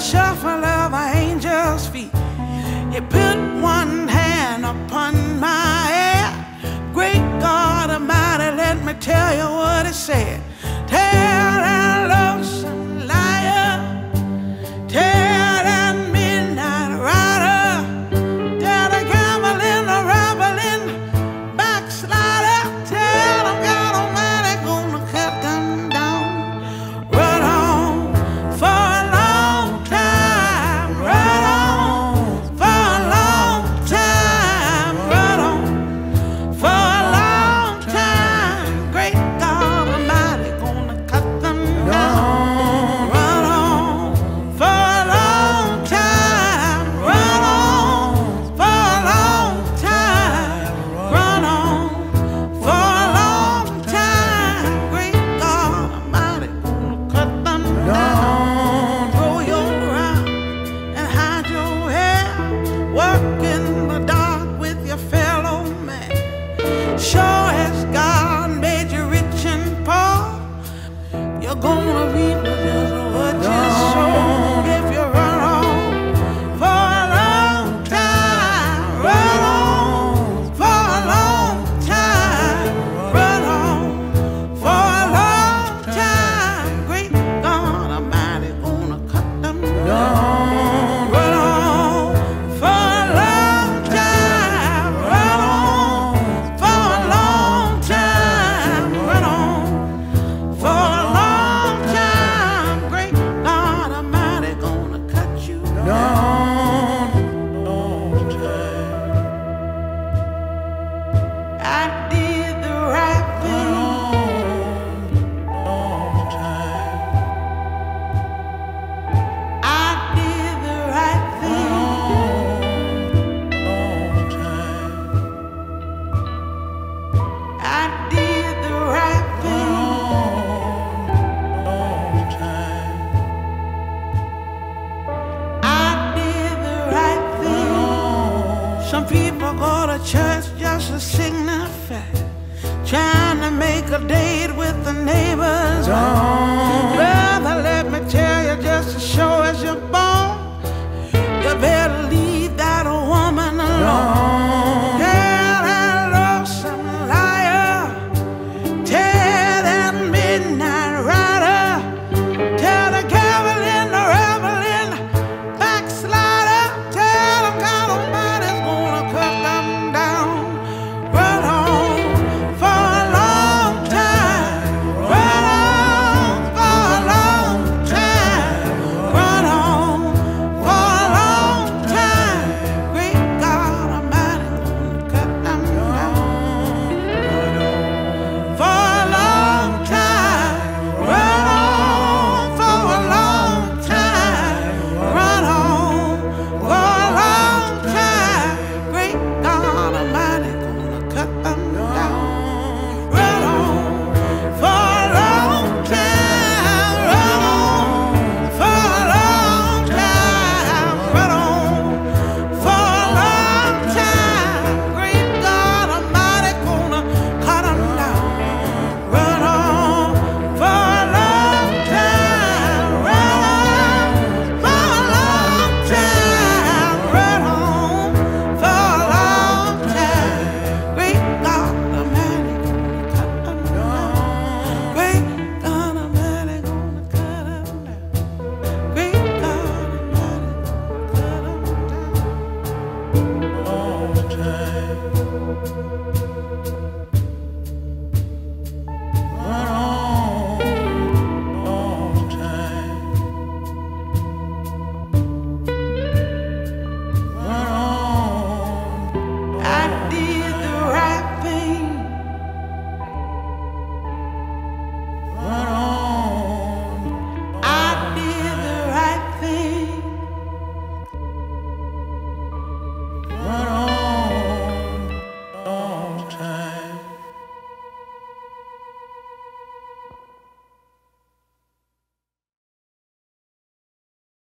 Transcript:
the shuffle of an angel's feet. You put one hand upon my head. Great God Almighty, let me tell you what. working church just to signify. Trying to make a date with the neighbors. Oh.